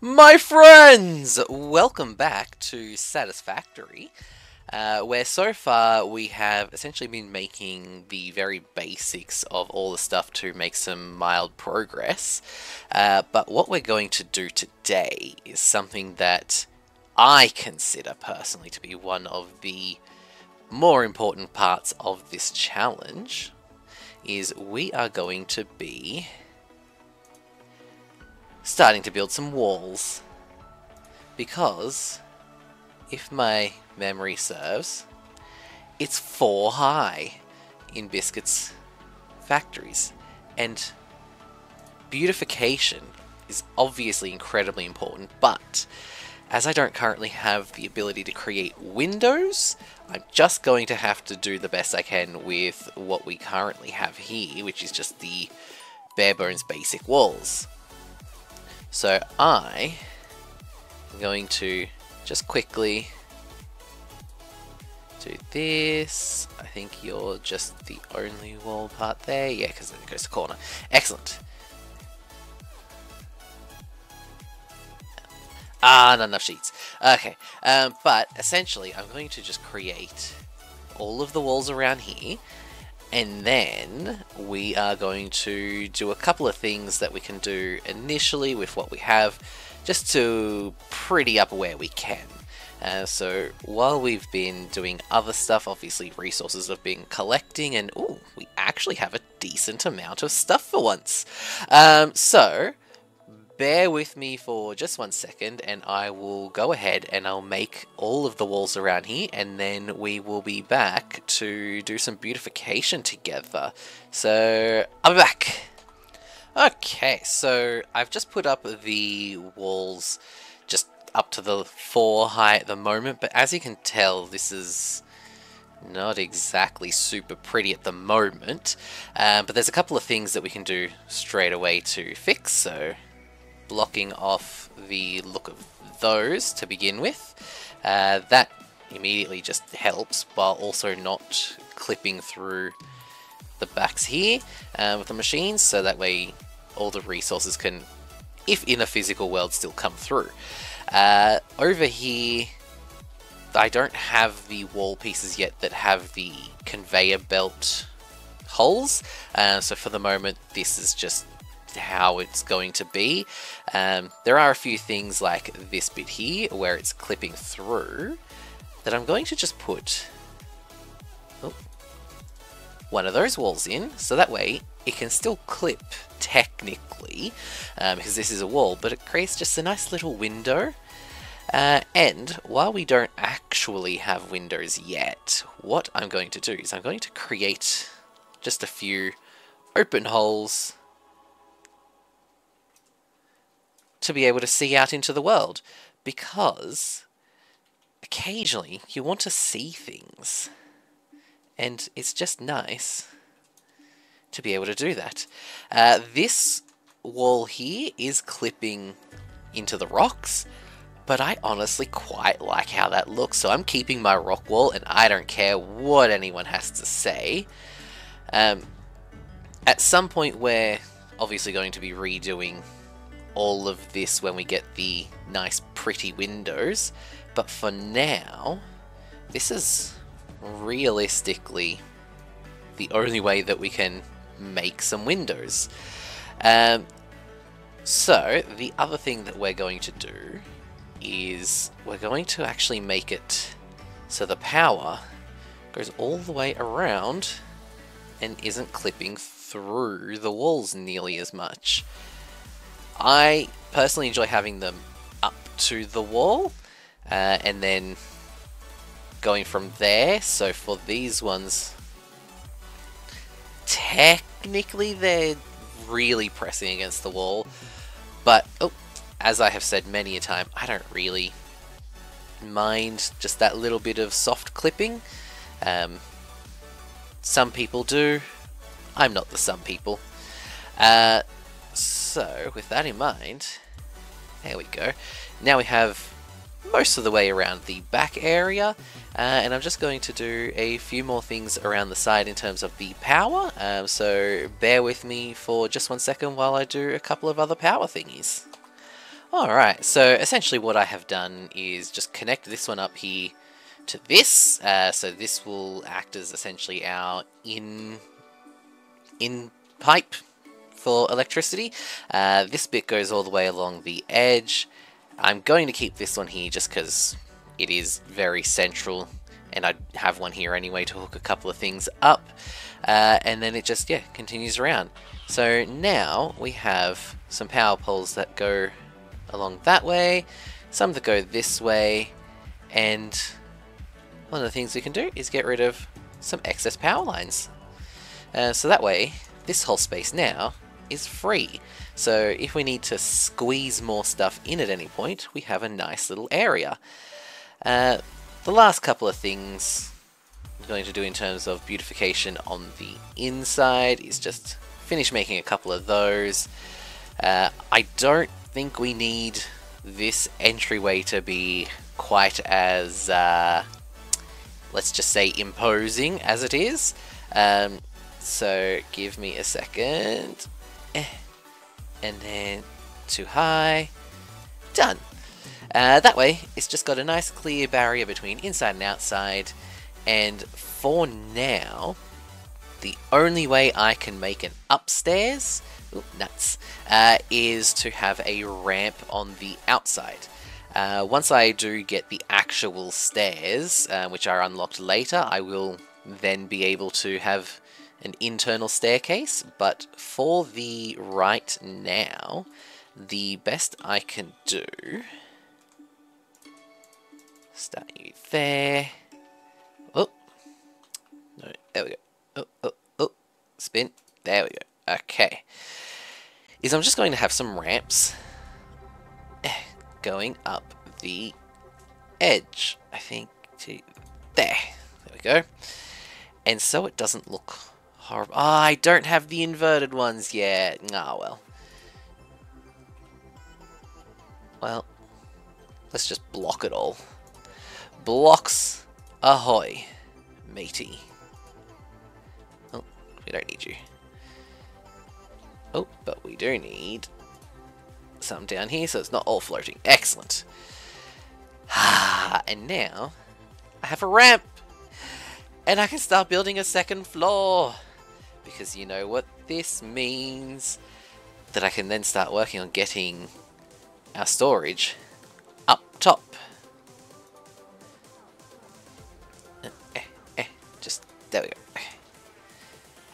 My friends, welcome back to Satisfactory, uh, where so far we have essentially been making the very basics of all the stuff to make some mild progress. Uh, but what we're going to do today is something that I consider personally to be one of the more important parts of this challenge, is we are going to be starting to build some walls. Because, if my memory serves, it's four high in Biscuit's factories. And beautification is obviously incredibly important, but as I don't currently have the ability to create windows, I'm just going to have to do the best I can with what we currently have here, which is just the bare bones basic walls. So I am going to just quickly do this. I think you're just the only wall part there. Yeah, because it goes to the corner. Excellent. Ah, not enough sheets. Okay, um, but essentially I'm going to just create all of the walls around here and then we are going to do a couple of things that we can do initially with what we have, just to pretty up where we can. Uh, so while we've been doing other stuff, obviously resources have been collecting, and oh, we actually have a decent amount of stuff for once. Um, so bear with me for just one second and I will go ahead and I'll make all of the walls around here and then we will be back to do some beautification together. So, I'll be back. Okay, so I've just put up the walls just up to the 4 high at the moment, but as you can tell, this is not exactly super pretty at the moment. Uh, but there's a couple of things that we can do straight away to fix, so blocking off the look of those to begin with. Uh, that immediately just helps while also not clipping through the backs here uh, with the machines so that way all the resources can, if in a physical world, still come through. Uh, over here, I don't have the wall pieces yet that have the conveyor belt holes, uh, so for the moment this is just how it's going to be. Um, there are a few things like this bit here where it's clipping through that I'm going to just put oh, one of those walls in so that way it can still clip technically um, because this is a wall but it creates just a nice little window. Uh, and while we don't actually have windows yet, what I'm going to do is I'm going to create just a few open holes to be able to see out into the world because occasionally you want to see things and it's just nice to be able to do that. Uh, this wall here is clipping into the rocks but I honestly quite like how that looks so I'm keeping my rock wall and I don't care what anyone has to say. Um, at some point we're obviously going to be redoing all of this when we get the nice pretty windows. But for now, this is realistically the only way that we can make some windows. Um, so, the other thing that we're going to do is we're going to actually make it so the power goes all the way around and isn't clipping through the walls nearly as much. I personally enjoy having them up to the wall uh, and then going from there. So for these ones, technically they're really pressing against the wall. But, oh, as I have said many a time, I don't really mind just that little bit of soft clipping. Um, some people do. I'm not the some people. Uh, so, with that in mind, there we go. Now we have most of the way around the back area, uh, and I'm just going to do a few more things around the side in terms of the power, um, so bear with me for just one second while I do a couple of other power thingies. Alright, so essentially what I have done is just connect this one up here to this. Uh, so this will act as essentially our in, in pipe for electricity. Uh, this bit goes all the way along the edge. I'm going to keep this one here just because it is very central and I have one here anyway to hook a couple of things up. Uh, and then it just, yeah, continues around. So now we have some power poles that go along that way, some that go this way, and one of the things we can do is get rid of some excess power lines. Uh, so that way, this whole space now is free. So if we need to squeeze more stuff in at any point, we have a nice little area. Uh, the last couple of things I'm going to do in terms of beautification on the inside is just finish making a couple of those. Uh, I don't think we need this entryway to be quite as, uh, let's just say, imposing as it is. Um, so give me a second. Eh. And then too high. Done. Uh, that way, it's just got a nice clear barrier between inside and outside. And for now, the only way I can make an upstairs ooh, nuts, uh, is to have a ramp on the outside. Uh, once I do get the actual stairs, uh, which are unlocked later, I will then be able to have an internal staircase, but for the right now, the best I can do... Start you there. Oh. No, there we go. Oh, oh, oh. Spin. There we go. Okay is I'm just going to have some ramps going up the edge, I think, to there. There we go. And so it doesn't look horrible. Oh, I don't have the inverted ones yet. Ah, well. Well, let's just block it all. Blocks ahoy, matey. Oh, we don't need you. Oh, but we do need some down here so it's not all floating. Excellent. and now I have a ramp. And I can start building a second floor. Because you know what this means? That I can then start working on getting our storage up top. Eh, eh, eh just, there we go.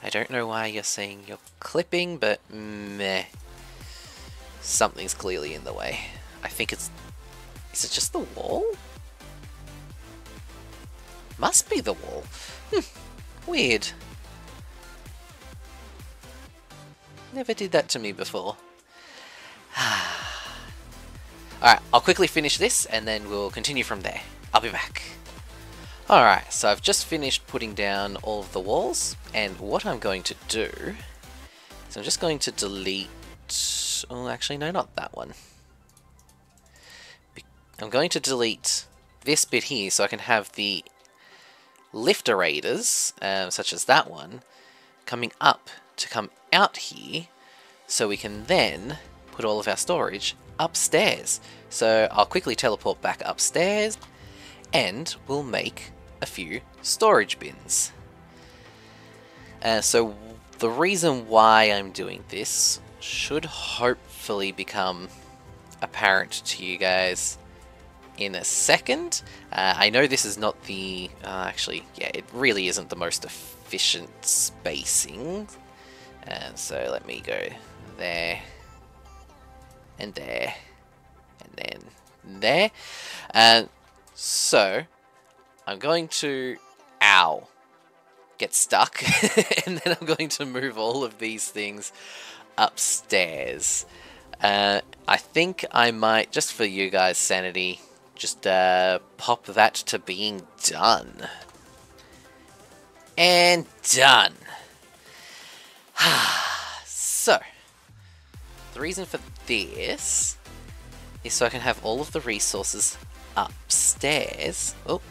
I don't know why you're saying you're clipping, but meh. Something's clearly in the way. I think it's... Is it just the wall? Must be the wall. Hmm. Weird. Never did that to me before. Alright, I'll quickly finish this and then we'll continue from there. I'll be back. Alright, so I've just finished putting down all of the walls, and what I'm going to do is I'm just going to delete... Oh, actually, no, not that one. I'm going to delete this bit here so I can have the lifterators, uh, such as that one, coming up to come out here, so we can then put all of our storage upstairs. So I'll quickly teleport back upstairs, and we'll make a few storage bins. Uh, so the reason why I'm doing this should hopefully become apparent to you guys in a second. Uh, I know this is not the... Uh, actually, yeah, it really isn't the most efficient spacing. And so let me go there, and there, and then there. And so I'm going to... Ow. Get stuck. and then I'm going to move all of these things upstairs. Uh, I think I might, just for you guys' sanity, just uh, pop that to being done. And done. The reason for this is so I can have all of the resources upstairs. Oh,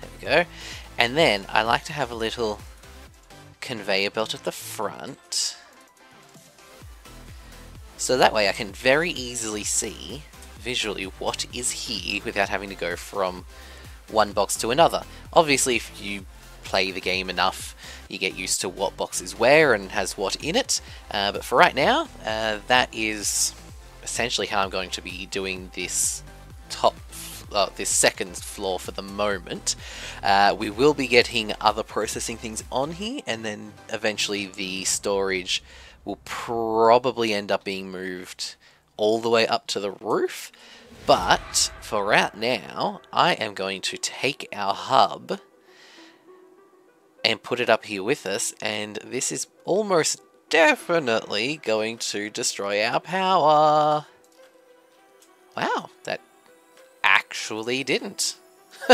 There we go. And then I like to have a little conveyor belt at the front. So that way I can very easily see visually what is here without having to go from one box to another. Obviously, if you play the game enough, you get used to what box is where and has what in it. Uh, but for right now, uh, that is essentially how I'm going to be doing this top uh, this second floor for the moment. Uh, we will be getting other processing things on here, and then eventually the storage will probably end up being moved all the way up to the roof. But for right now, I am going to take our hub and put it up here with us, and this is almost definitely going to destroy our power. Wow, that actually didn't.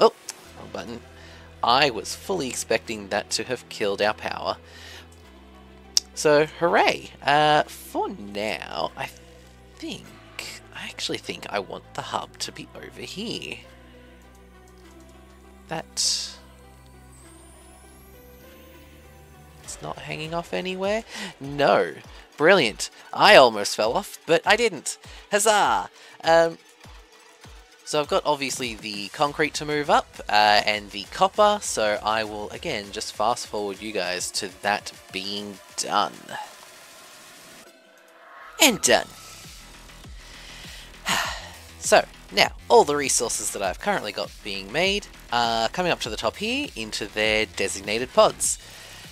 oh, wrong button. I was fully expecting that to have killed our power. So, hooray! Uh, for now, I think, I actually think I want the hub to be over here. That... It's not hanging off anywhere? No. Brilliant. I almost fell off, but I didn't. Huzzah! Um, so I've got obviously the concrete to move up uh, and the copper, so I will again just fast forward you guys to that being done. And done. so, now, all the resources that I've currently got being made are coming up to the top here into their designated pods.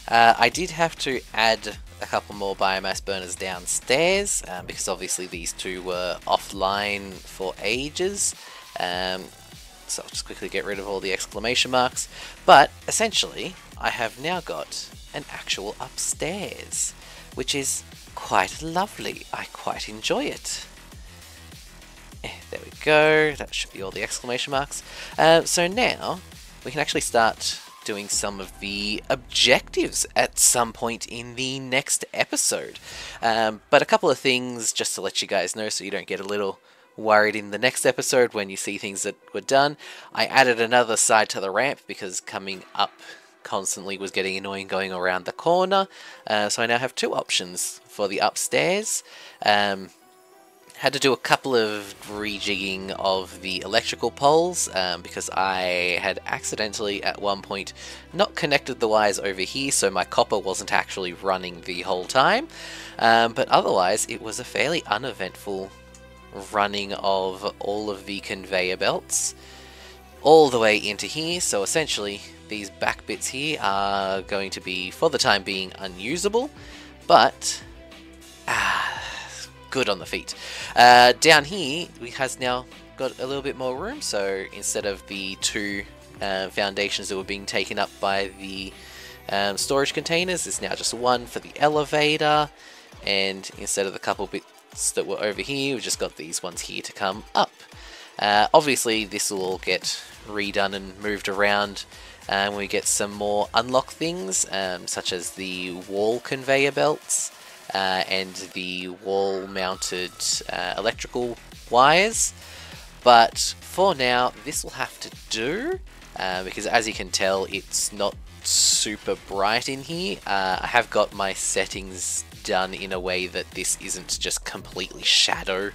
Uh, I did have to add a couple more biomass burners downstairs um, because obviously these two were offline for ages. Um, so I'll just quickly get rid of all the exclamation marks. But essentially, I have now got an actual upstairs, which is quite lovely. I quite enjoy it. Eh, there we go. That should be all the exclamation marks. Uh, so now we can actually start doing some of the objectives at some point in the next episode. Um, but a couple of things just to let you guys know so you don't get a little worried in the next episode when you see things that were done. I added another side to the ramp because coming up constantly was getting annoying going around the corner. Uh, so I now have two options for the upstairs. Um, had to do a couple of rejigging of the electrical poles um, because I had accidentally at one point not connected the wires over here so my copper wasn't actually running the whole time. Um, but otherwise it was a fairly uneventful running of all of the conveyor belts all the way into here. So essentially, these back bits here are going to be, for the time being, unusable, but ah, good on the feet. Uh, down here, we has now got a little bit more room, so instead of the two uh, foundations that were being taken up by the um, storage containers, it's now just one for the elevator, and instead of the couple bits that were over here. We've just got these ones here to come up. Uh, obviously, this will all get redone and moved around and when we get some more unlock things, um, such as the wall conveyor belts uh, and the wall-mounted uh, electrical wires. But for now, this will have to do, uh, because as you can tell, it's not super bright in here. Uh, I have got my settings done in a way that this isn't just completely shadow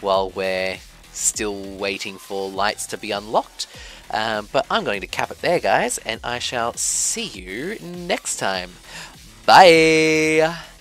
while we're still waiting for lights to be unlocked. Um, but I'm going to cap it there, guys, and I shall see you next time. Bye!